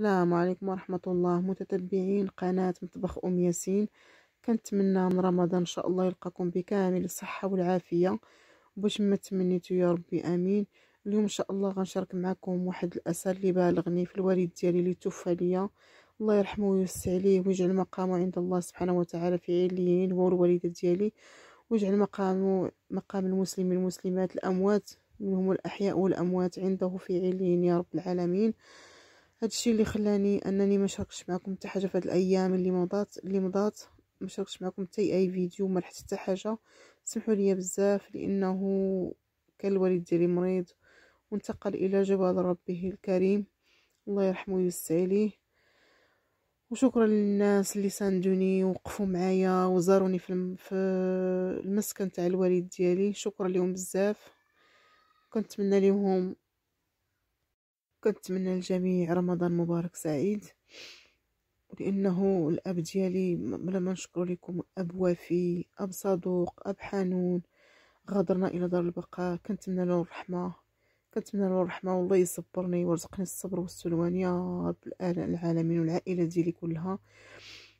السلام عليكم ورحمة الله. متتبعين قناة مطبخ أم ياسين. كنتمنى من رمضان إن شاء الله يلقاكم بكامل الصحة والعافية. وباش ما تمنيتو يا ربي آمين. اليوم إن شاء الله غنشارك معكم واحد الأثر اللي بالغني في الوالد ديالي اللي توفى ليا. الله يرحمه ويوسع عليه ويجعل مقامه عند الله سبحانه وتعالى في عليين هو الوالدة ديالي. ويجعل مقامه مقام المسلمين والمسلمات الأموات منهم الأحياء والأموات عنده في عليين يا رب العالمين. هادشي اللي خلاني أنني ما شاركتش معكم حتى حاجة في هاد الأيام اللي مضات اللي مضات. ما شاركتش معكم حتى أي فيديو ما لحقت حتى حاجة. سمحوا لي بزاف لأنه كان الوالد ديالي مريض وانتقل إلى جبال ربه الكريم. الله يرحمه ويوسع عليه وشكرا للناس اللي ساندوني ووقفوا معايا وزاروني في في المسكن تاع الوالد ديالي. شكرا لهم بزاف. كنتمنى لهم كنتمنى للجميع رمضان مبارك سعيد لأنه الأب ديالي بلا ما نشكر لكم أب وفي أب صدوق أب حنون غادرنا إلى دار البقاء كنتمنى له الرحمة كنتمنى له الرحمة والله يصبرني ويرزقني الصبر والسلوان يا رب العالمين والعائلة ديالي كلها.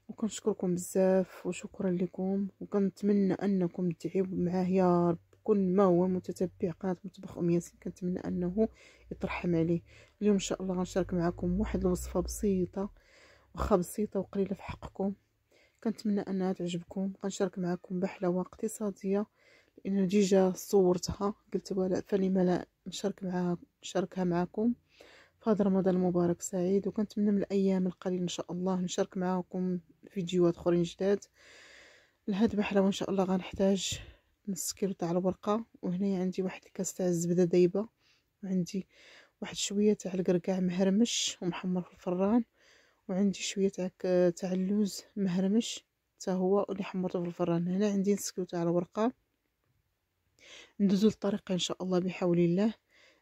وكنشكركم بزاف وشكرا لكم وكنتمنى أنكم تدعيو معاه يا رب. كل ما هو متتبع قناه مطبخ ام ياسين كنتمنى أنه يترحم عليه. اليوم إن شاء الله غنشارك معكم واحد الوصفة بسيطة واخا بسيطة وقليلة في حقكم. كنتمنى أنها تعجبكم. غنشارك معكم بحلاوة اقتصادية لأن déjà صورتها. قلت ولا فلما لا نشارك معها نشاركها معكم. في هذا رمضان المبارك سعيد. وكنتمنى من الأيام القليلة إن شاء الله نشارك معكم فيديوهات أخرين جداد. لهاد بحلاوه إن شاء الله غنحتاج نص كيلو تاع الورقة وهنا عندي واحد الكاس تاع الزبدة دايبة وعندي واحد شوية تاع القرقاع مهرمش ومحمر في الفران وعندي شوية تاع تاع اللوز مهرمش حتى هو اللي حمرته في الفران. هنا عندي نص كيلو تاع الورقة. ندوزو للطريقة إن شاء الله بحول الله.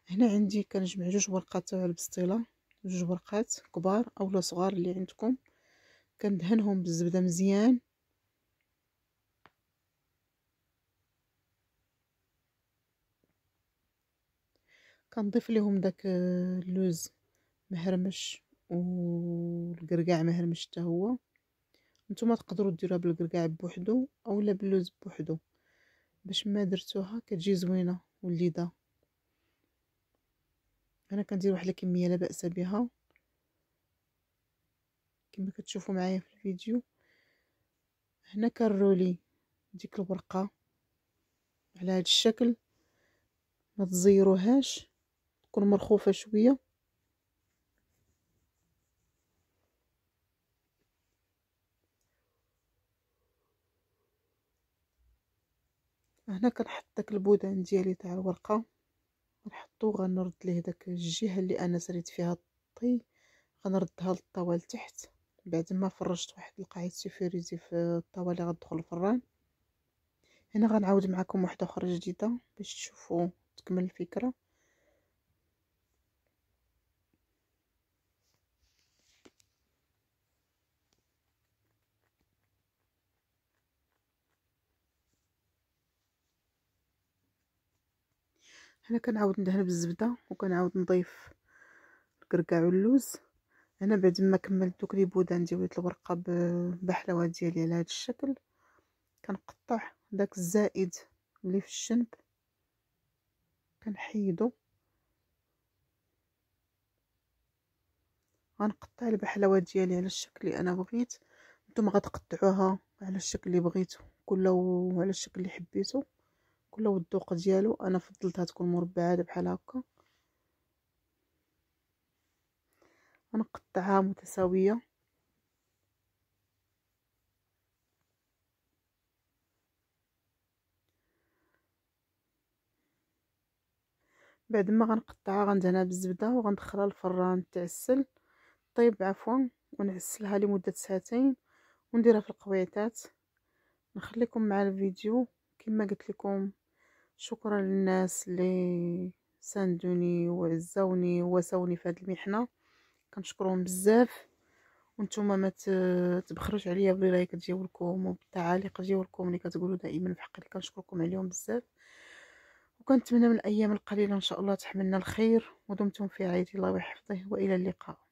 هنا عندي كنجمع جوج ورقات تاع البسطيلة جوج ورقات كبار أولا صغار اللي عندكم. كندهنهم بالزبدة مزيان. كنضيف لهم داك اللوز مهرمش والقرقاع مهرمش حتى هو. نتوما تقدروا ديروها بالقرقاع بوحدو أولا باللوز بوحدو. باش ما درتوها كتجي زوينة وليدة. أنا كندير واحد الكمية لا بأس بها. كما كتشوفوا معايا في الفيديو. هنا كرولي ديك الورقة على هذا الشكل. ما تزيروهاش. تكون مرخوفة شوية. هنا كنحط داك البودان ديالي تاع الورقة غنحطو غنرد ليه داك الجهة اللي أنا سريت فيها الطي غنردها للطاوه لتحت بعد ما فرجت واحد القاعدة سيفيريزي في الطاوه اللي غتدخل الفران. هنا غنعاود معكم واحدة أخرى جديدة باش تشوفوا تكمل الفكرة. هنا كنعاود ندهن بالزبدة وكنعاود نضيف الكركاع واللوز. هنا بعد ما كملت دوك لي بودان ديال الورقة بحلاوه ديالي على هذا الشكل كنقطع داك الزائد اللي في الجنب كنحيدو. غنقطع البحلاوه ديالي على الشكل اللي أنا بغيت. نتوما غتقطعوها على الشكل اللي بغيتو كله على الشكل اللي حبيتو. كل والذوق ديالو أنا فضلتها تكون مربعة بحال هكا. غنقطعها متساوية. بعد ما غنقطعها غندهنها بالزبدة وغندخلها للفران تعسل طيب عفوا ونعسلها لمدة ساعتين ونديرها في القويطات نخليكم مع الفيديو كما قلت لكم شكرا للناس اللي ساندوني وعزوني وواسوني في هذه المحنة. كنشكرهم بزاف. وأنتم ما تبخلوش عليا باللايك ديالكم وبالتعاليق ديالكم اللي كتقولوا دائما في حقي. كنشكركم عليهم بزاف. وكنتمنى من الأيام القليلة إن شاء الله تحملنا الخير. ودمتم في رعاية الله وحفظه. وإلى اللقاء.